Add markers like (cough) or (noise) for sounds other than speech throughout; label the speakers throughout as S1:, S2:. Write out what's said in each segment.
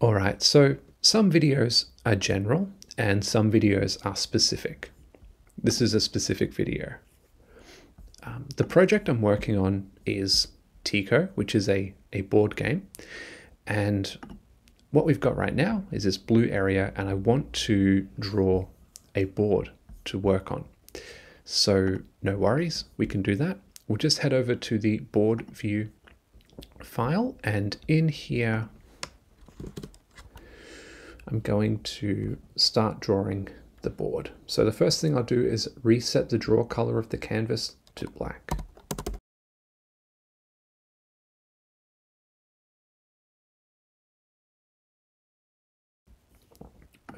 S1: All right, so some videos are general and some videos are specific. This is a specific video. Um, the project I'm working on is Teeko, which is a, a board game. And what we've got right now is this blue area and I want to draw a board to work on. So no worries, we can do that. We'll just head over to the board view file and in here I'm going to start drawing the board. So the first thing I'll do is reset the draw color of the canvas to black.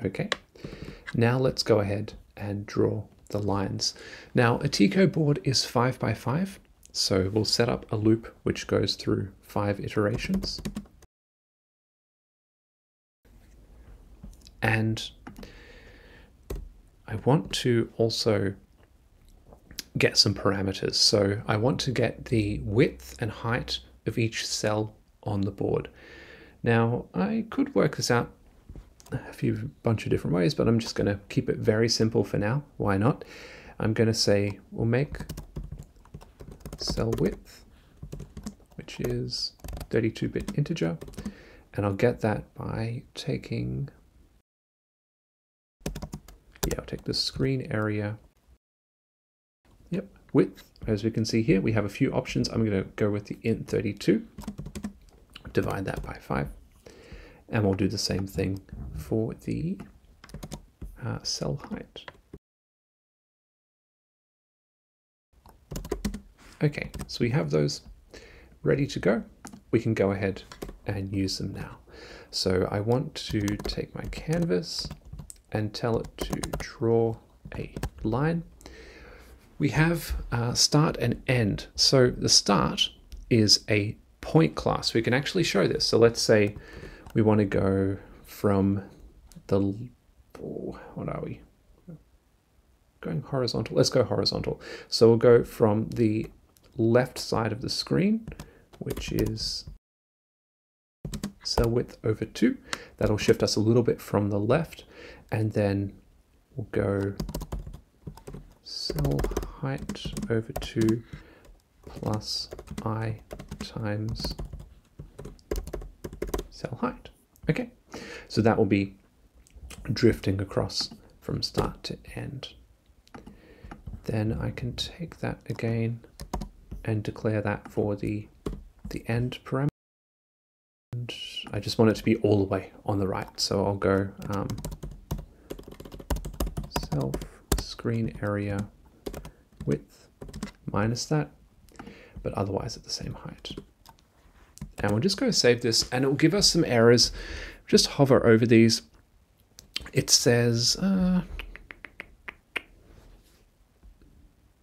S1: Okay, now let's go ahead and draw the lines. Now a Teeko board is five by five, so we'll set up a loop which goes through five iterations. And I want to also get some parameters. So I want to get the width and height of each cell on the board. Now I could work this out a few bunch of different ways, but I'm just going to keep it very simple for now. Why not? I'm going to say we'll make cell width, which is 32-bit integer, and I'll get that by taking take the screen area. Yep, width. As we can see here, we have a few options. I'm going to go with the int32, divide that by 5, and we'll do the same thing for the uh, cell height. Okay, so we have those ready to go. We can go ahead and use them now. So I want to take my canvas, and tell it to draw a line. We have uh, start and end. So the start is a point class. We can actually show this. So let's say we want to go from the, oh, what are we? Going horizontal. Let's go horizontal. So we'll go from the left side of the screen, which is cell width over 2. That'll shift us a little bit from the left and then we'll go cell height over 2 plus i times cell height. Okay, so that will be drifting across from start to end. Then I can take that again and declare that for the, the end parameter. I just want it to be all the way on the right. So I'll go um, self screen area width minus that, but otherwise at the same height. And we'll just go save this and it will give us some errors. Just hover over these. It says, uh,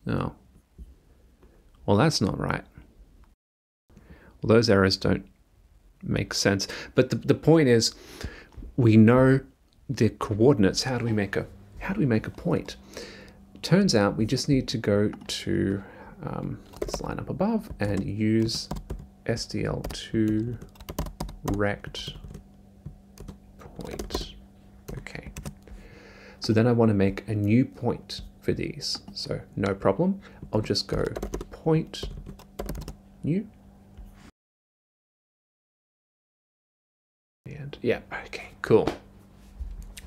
S1: no. Well, that's not right. Well, those errors don't make sense. But the, the point is, we know the coordinates. How do we make a how do we make a point? Turns out we just need to go to um, this line up above and use SDL2 rect point. Okay. So then I want to make a new point for these. So no problem. I'll just go point new. And yeah, okay, cool.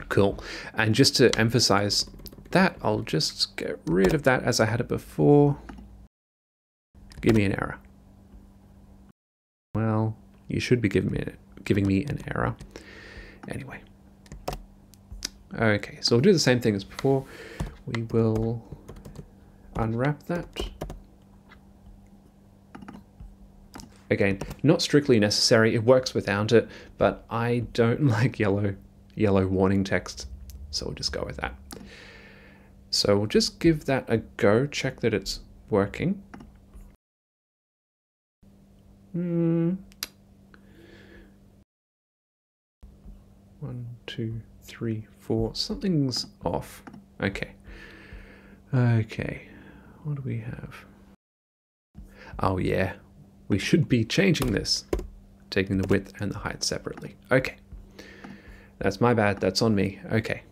S1: Cool. And just to emphasize that, I'll just get rid of that as I had it before. Give me an error. Well, you should be giving me, giving me an error. Anyway. Okay, so we'll do the same thing as before. We will unwrap that. Again, not strictly necessary, it works without it, but I don't (laughs) like yellow yellow warning text. So we'll just go with that. So we'll just give that a go, check that it's working. Hmm. One, two, three, four. Something's off. Okay. Okay. What do we have? Oh yeah, we should be changing this. Taking the width and the height separately. Okay. That's my bad. That's on me. Okay.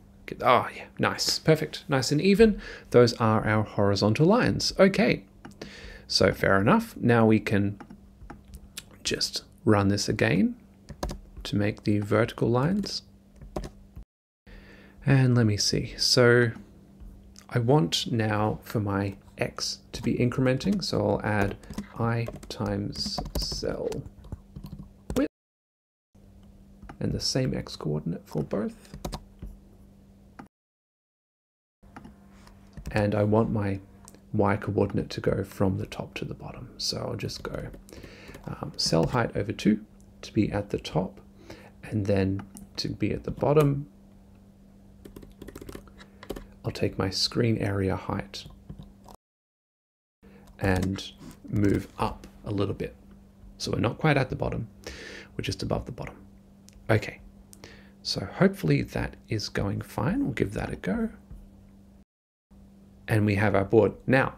S1: Oh, yeah. Nice. Perfect. Nice and even. Those are our horizontal lines. Okay. So fair enough. Now we can just run this again to make the vertical lines. And let me see. So I want now for my x to be incrementing. So I'll add i times cell width and the same x coordinate for both. And I want my y coordinate to go from the top to the bottom. So I'll just go um, cell height over 2 to be at the top and then to be at the bottom I'll take my screen area height and move up a little bit. So we're not quite at the bottom, we're just above the bottom. Okay, so hopefully that is going fine. We'll give that a go. And we have our board. Now,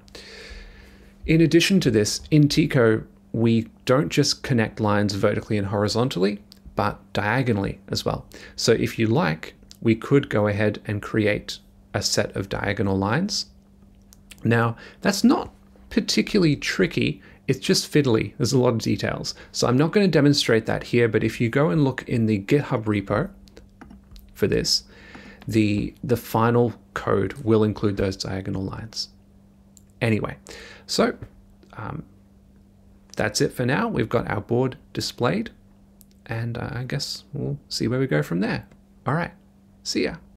S1: in addition to this, in Teeko, we don't just connect lines vertically and horizontally, but diagonally as well. So if you like, we could go ahead and create a set of diagonal lines. Now, that's not particularly tricky, it's just fiddly. There's a lot of details. So I'm not going to demonstrate that here, but if you go and look in the GitHub repo for this, the, the final code will include those diagonal lines. Anyway, so um, that's it for now. We've got our board displayed, and uh, I guess we'll see where we go from there. All right, see ya.